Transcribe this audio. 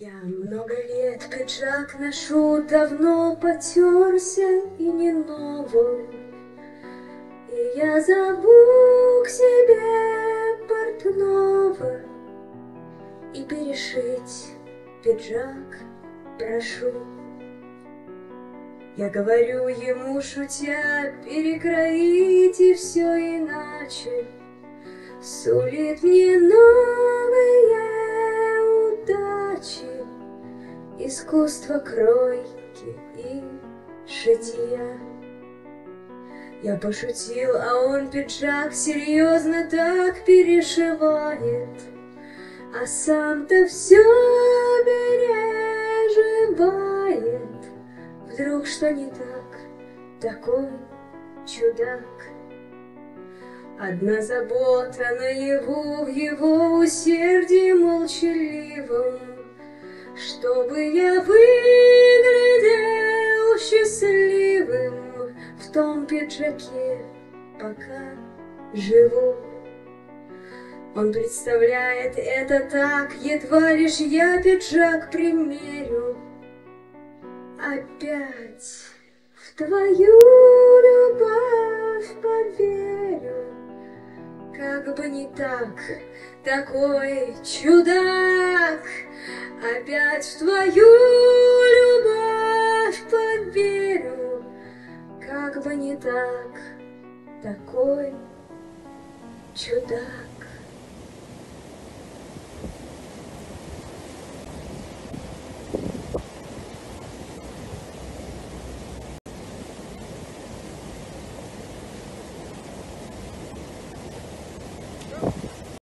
Я много лет пиджак ношу, давно потерся и не новый. И я зову к себе портного И перешить пиджак прошу. Я говорю ему, шутя, перекроите все иначе, Сулит мне новые Искусство кройки и шитья. Я пошутил, а он пиджак серьезно так перешивает, А сам-то все переживает. Вдруг что не так, такой чудак. Одна забота наяву в его усердии молчаливом, Чтобы я выглядел счастливым В том пиджаке, пока живу. Он представляет это так, едва лишь я пиджак примерю, Опять в твою Как бы не так, такой чудак, Опять в твою любовь поверю. Как бы не так, такой чудак.